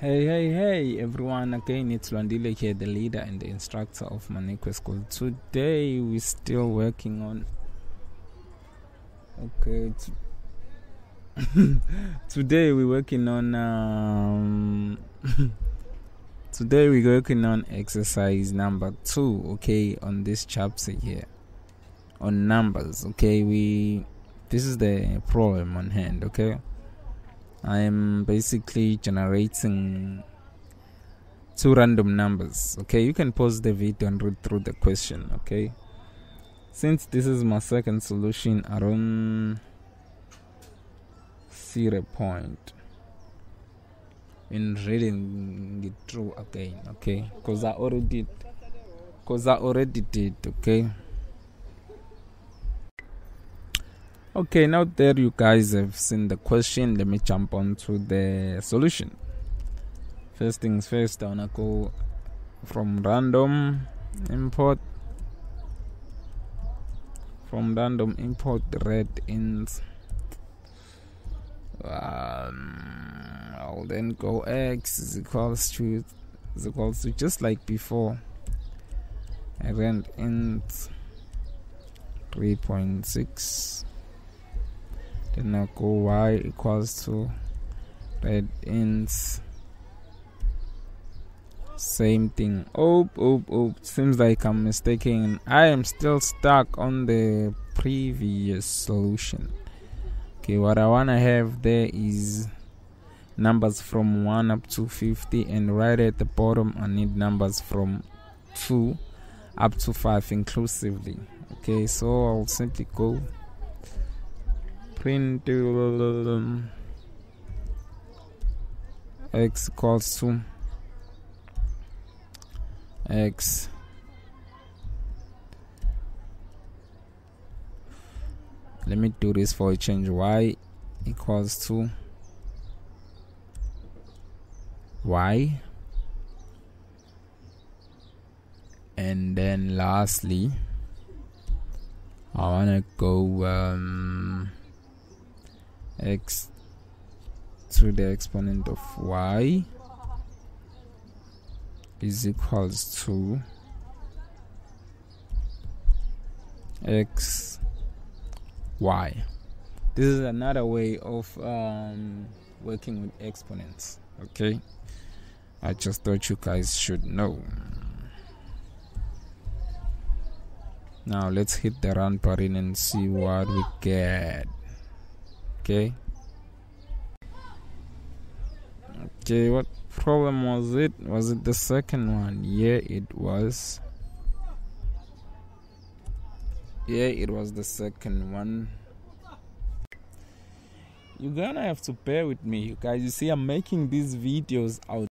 Hey, hey, hey, everyone. Again, it's Lwandile here, the leader and the instructor of Manikhwe School. Today, we're still working on. Okay. t- Today, we're working on. Um, Today, we're working on exercise number two, okay, on this chapter here. On numbers, okay. We. This is the problem on hand, okay. I'm basically generating two random numbers. Okay, you can pause the video and read through the question. Okay, since this is my second solution, see the point in reading it through again. Okay, because I already, because I already did. Okay. Okay, now that you guys have seen the question, let me jump on to the solution. First things first, I wanna go from random import from random import red int. Um, I'll then go x is equals to is equals to just like before. I randint three point six then I go y equals to red ends. Same thing. Oh oh oh seems like I'm mistaken. I am still stuck on the previous solution. Okay what I wanna have there is numbers from 1 up to 50 and right at the bottom I need numbers from 2 up to 5 inclusively. Okay so I'll simply go um, x equals to x. Let me do this for a change. Y equals to y. And then lastly I want to go um, x to the exponent of y is equals to x y. This is another way of um, working with exponents okay? I just thought you guys should know. Now let's hit the run button and see what we get okay okay what problem was it? Was it the second one? Yeah it was. Yeah it was the second one. You're gonna have to bear with me you guys. You see i'm making these videos out